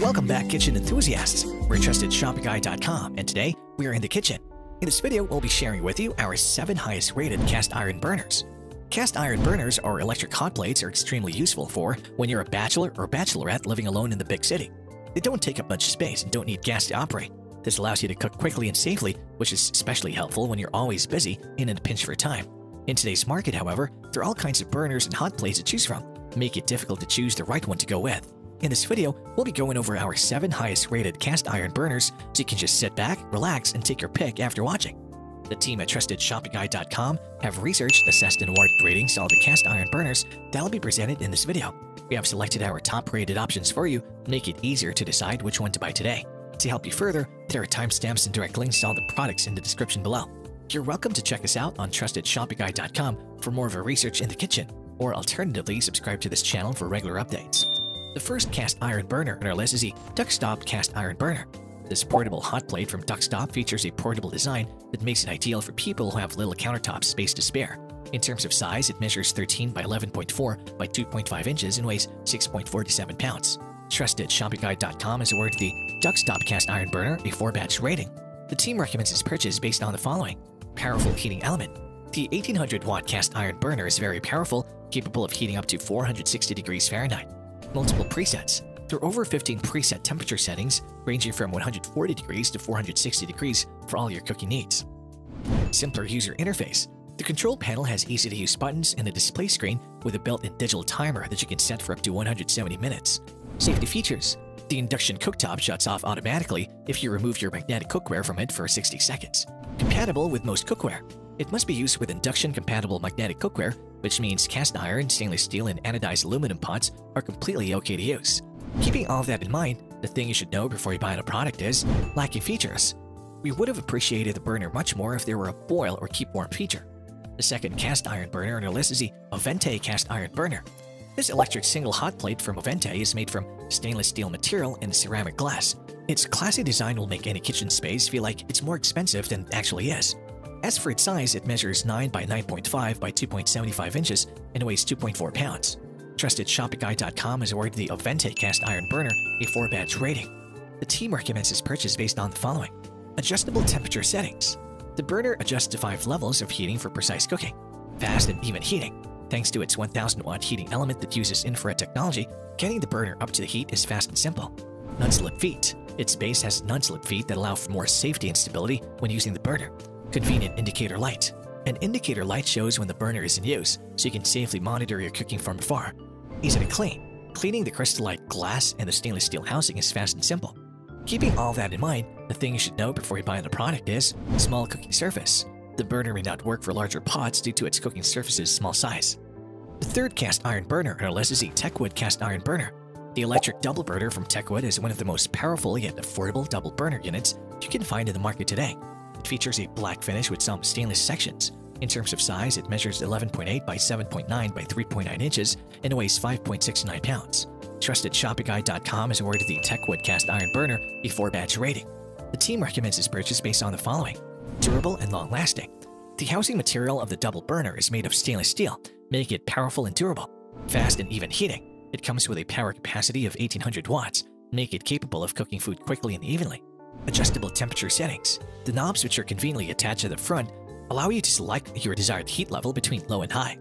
Welcome back, kitchen enthusiasts. We're trustedshoppingguide.com, and today we are in the kitchen. In this video, we'll be sharing with you our 7 highest rated cast iron burners. Cast iron burners or electric hot plates are extremely useful for when you're a bachelor or bachelorette living alone in the big city. They don't take up much space and don't need gas to operate. This allows you to cook quickly and safely, which is especially helpful when you're always busy and in a pinch for time. In today's market, however, there are all kinds of burners and hot plates to choose from, make it difficult to choose the right one to go with. In this video, we'll be going over our 7 highest rated cast iron burners so you can just sit back, relax, and take your pick after watching. The team at TrustedShoppingGuide.com have researched, assessed, and awarded ratings all the cast iron burners that will be presented in this video. We have selected our top rated options for you to make it easier to decide which one to buy today. To help you further, there are timestamps and direct links to all the products in the description below. You're welcome to check us out on TrustedShoppingGuide.com for more of our research in the kitchen, or alternatively, subscribe to this channel for regular updates. The first cast iron burner on our list is the Duxtop Cast Iron Burner. This portable hot plate from Duxtop features a portable design that makes it ideal for people who have little countertop space to spare. In terms of size, it measures 13 by 11.4 by 2.5 inches and weighs 6.47 pounds. TrustedShoppingGuide.com has awarded the Duxtop Cast Iron Burner a 4-batch rating. The team recommends its purchase based on the following. Powerful heating element. The 1800 watt cast iron burner is very powerful, capable of heating up to 460 degrees Fahrenheit. Multiple presets. There are over 15 preset temperature settings, ranging from 140 degrees to 460 degrees for all your cooking needs. Simpler user interface. The control panel has easy-to-use buttons and a display screen with a built-in digital timer that you can set for up to 170 minutes. Safety features. The induction cooktop shuts off automatically if you remove your magnetic cookware from it for 60 seconds. Compatible with most cookware. It must be used with induction-compatible magnetic cookware, which means cast iron, stainless steel, and anodized aluminum pots are completely okay to use. Keeping all of that in mind, the thing you should know before you buy the product is lacking features. We would have appreciated the burner much more if there were a boil or keep warm feature. The second cast iron burner on our list is the Ovente cast iron burner. This electric single hot plate from Ovente is made from stainless steel material and ceramic glass. Its classy design will make any kitchen space feel like it's more expensive than it actually is. As for its size, it measures 9 by 9.5 by 2.75 inches and weighs 2.4 pounds. TrustedShoppingGuide.com has awarded the Ovente cast iron burner a 4-batch rating. The team recommends its purchase based on the following. Adjustable temperature settings. The burner adjusts to 5 levels of heating for precise cooking. Fast and even heating. Thanks to its 1000 watt heating element that uses infrared technology, getting the burner up to the heat is fast and simple. Non-slip feet. Its base has non-slip feet that allow for more safety and stability when using the burner. Convenient indicator light. An indicator light shows when the burner is in use, so you can safely monitor your cooking from afar. Easy to clean. Cleaning the crystallite glass and the stainless steel housing is fast and simple. Keeping all that in mind, the thing you should know before you buy the product is small cooking surface. The burner may not work for larger pots due to its cooking surface's small size. The third cast iron burner on our list is the Techwood cast iron burner. The electric double burner from Techwood is one of the most powerful yet affordable double burner units you can find in the market today. It features a black finish with some stainless sections. In terms of size, it measures 11.8 by 7.9 by 3.9 inches and weighs 5.69 pounds. TrustedShoppingGuide.com has awarded the Techwood cast iron burner a 4-batch rating. The team recommends its purchase based on the following. Durable and long-lasting. The housing material of the double burner is made of stainless steel, making it powerful and durable. Fast and even heating. It comes with a power capacity of 1800 watts, making it capable of cooking food quickly and evenly. Adjustable temperature settings. The knobs, which are conveniently attached to the front, allow you to select your desired heat level between low and high.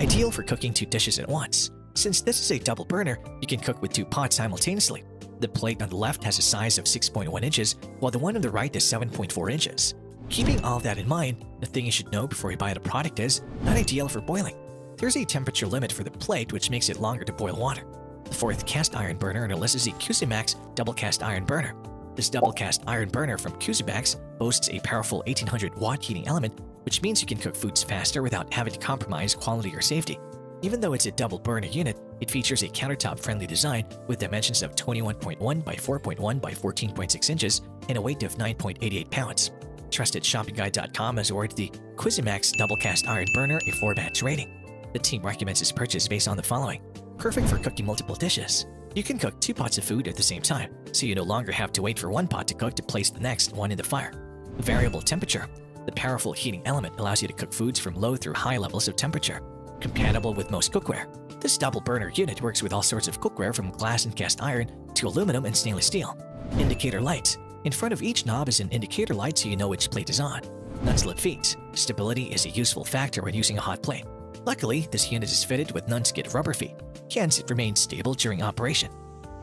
Ideal for cooking two dishes at once. Since this is a double burner, you can cook with two pots simultaneously. The plate on the left has a size of 6.1 inches, while the one on the right is 7.4 inches. Keeping all that in mind, the thing you should know before you buy the product is not ideal for boiling. There's a temperature limit for the plate which makes it longer to boil water. The fourth cast iron burner on our list is CUSIMAX Double Cast Iron Burner. This double cast iron burner from CUSIMAX boasts a powerful 1800 watt heating element, which means you can cook foods faster without having to compromise quality or safety. Even though it's a double burner unit, it features a countertop-friendly design with dimensions of 21.1 by 4.1 by 14.6 inches and a weight of 9.88 pounds. TrustedShoppingGuide.com has awarded the CUSIMAX Double Cast Iron Burner a 4-batch rating. The team recommends its purchase based on the following. Perfect for cooking multiple dishes. You can cook two pots of food at the same time, so you no longer have to wait for one pot to cook to place the next one in the fire. Variable temperature. The powerful heating element allows you to cook foods from low through high levels of temperature. Compatible with most cookware. This double burner unit works with all sorts of cookware from glass and cast iron to aluminum and stainless steel. Indicator lights. In front of each knob is an indicator light so you know which plate is on. Non-slip feet. Stability is a useful factor when using a hot plate. Luckily, this unit is fitted with non-skid rubber feet, hence it remains stable during operation.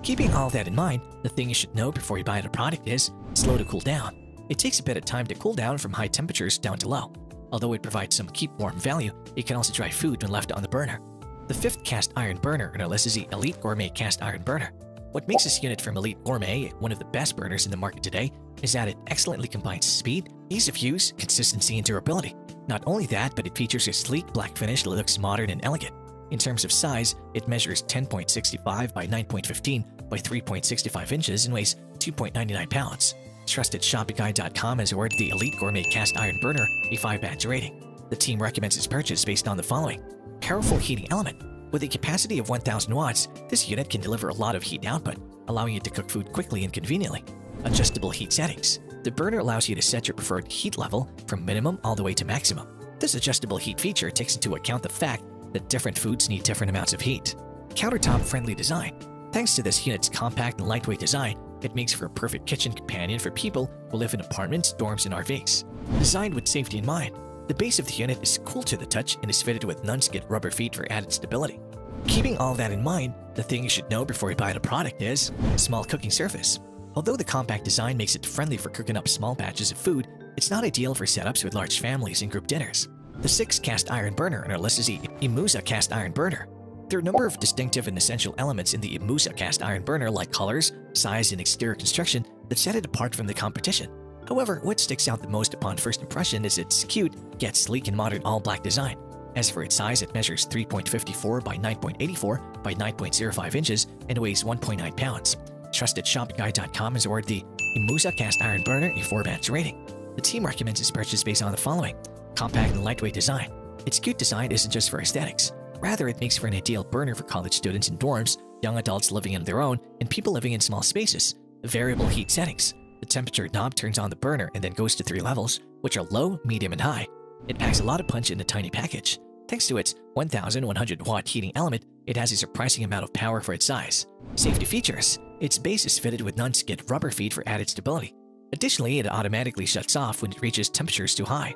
Keeping all that in mind, the thing you should know before you buy the product is slow to cool down. It takes a bit of time to cool down from high temperatures down to low. Although it provides some keep warm value, it can also dry food when left on the burner. The fifth cast iron burner in our list is the Elite Gourmet Cast Iron Burner. What makes this unit from Elite Gourmet one of the best burners in the market today is that it excellently combines speed, ease of use, consistency, and durability. Not only that, but it features a sleek black finish that looks modern and elegant. In terms of size, it measures 10.65 by 9.15 by 3.65 inches and weighs 2.99 pounds. TrustedShopify.com has awarded the Elite Gourmet Cast Iron Burner a 5-badge rating. The team recommends its purchase based on the following. Powerful heating element. With a capacity of 1000 watts, this unit can deliver a lot of heat output, allowing you to cook food quickly and conveniently. Adjustable heat settings. The burner allows you to set your preferred heat level from minimum all the way to maximum. This adjustable heat feature takes into account the fact that different foods need different amounts of heat. Countertop-friendly design. Thanks to this unit's compact and lightweight design, it makes for a perfect kitchen companion for people who live in apartments, dorms, and RVs. Designed with safety in mind, the base of the unit is cool to the touch and is fitted with non-skid rubber feet for added stability. Keeping all that in mind, the thing you should know before you buy the product is small cooking surface. Although the compact design makes it friendly for cooking up small batches of food, it's not ideal for setups with large families and group dinners. The sixth cast iron burner in our list is the Imusa cast iron burner. There are a number of distinctive and essential elements in the Imusa cast iron burner like colors, size, and exterior construction that set it apart from the competition. However, what sticks out the most upon first impression is its cute, yet sleek and modern all-black design. As for its size, it measures 3.54 by 9.84 by 9.05 inches and weighs 1.9 pounds. TrustedShoppingGuide.com has awarded the Imusa cast iron burner a 4-badge rating. The team recommends its purchase based on the following. Compact and lightweight design. Its cute design isn't just for aesthetics. Rather, it makes for an ideal burner for college students in dorms, young adults living on their own, and people living in small spaces. Variable heat settings. The temperature knob turns on the burner and then goes to three levels, which are low, medium, and high. It packs a lot of punch in a tiny package. Thanks to its 1100 watt heating element, it has a surprising amount of power for its size. Safety features. Its base is fitted with non-skid rubber feet for added stability. Additionally, it automatically shuts off when it reaches temperatures too high.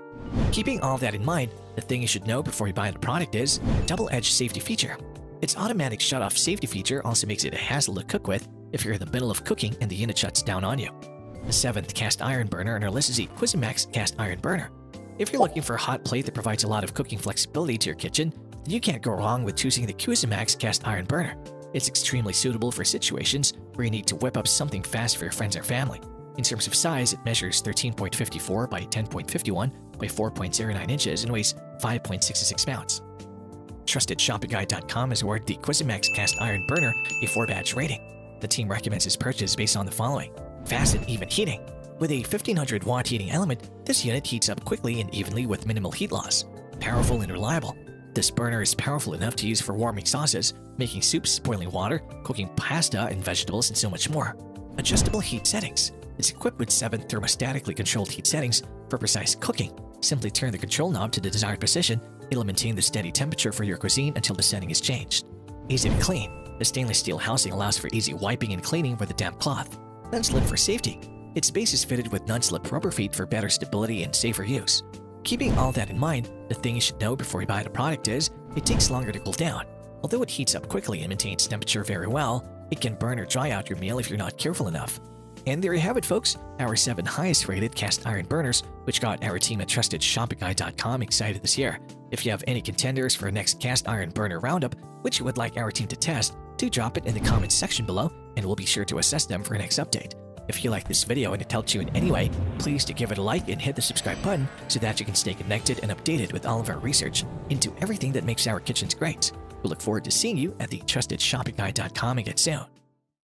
Keeping all that in mind, the thing you should know before you buy the product is double-edged safety feature. Its automatic shut-off safety feature also makes it a hassle to cook with if you're in the middle of cooking and the unit shuts down on you. The seventh cast iron burner in our list is the CUSIMAX cast iron burner. If you're looking for a hot plate that provides a lot of cooking flexibility to your kitchen, then you can't go wrong with choosing the CUSIMAX cast iron burner. It's extremely suitable for situations where you need to whip up something fast for your friends or family. In terms of size, it measures 13.54 by 10.51 by 4.09 inches and weighs 5.66 pounds. TrustedShopify.com has awarded the CUSIMAX cast iron burner a 4-batch rating. The team recommends its purchase based on the following. Fast and even heating. With a 1500 watt heating element, this unit heats up quickly and evenly with minimal heat loss. Powerful and reliable. This burner is powerful enough to use for warming sauces, making soups, boiling water, cooking pasta and vegetables, and so much more. Adjustable heat settings. It's equipped with seven thermostatically controlled heat settings for precise cooking. Simply turn the control knob to the desired position, it'll maintain the steady temperature for your cuisine until the setting is changed. Easy to clean. The stainless steel housing allows for easy wiping and cleaning with a damp cloth. Non-slip for safety. Its base is fitted with non-slip rubber feet for better stability and safer use. Keeping all that in mind, the thing you should know before you buy the product is, it takes longer to cool down. Although it heats up quickly and maintains temperature very well, it can burn or dry out your meal if you're not careful enough. And there you have it, folks, our 7 highest rated cast iron burners, which got our team at TrustedShopify.com excited this year. If you have any contenders for a next cast iron burner roundup, which you would like our team to test, do drop it in the comments section below, and we'll be sure to assess them for a next update. If you like this video and it helped you in any way, please do give it a like and hit the subscribe button so that you can stay connected and updated with all of our research into everything that makes our kitchens great. We look forward to seeing you at the TrustedShopify.com again soon.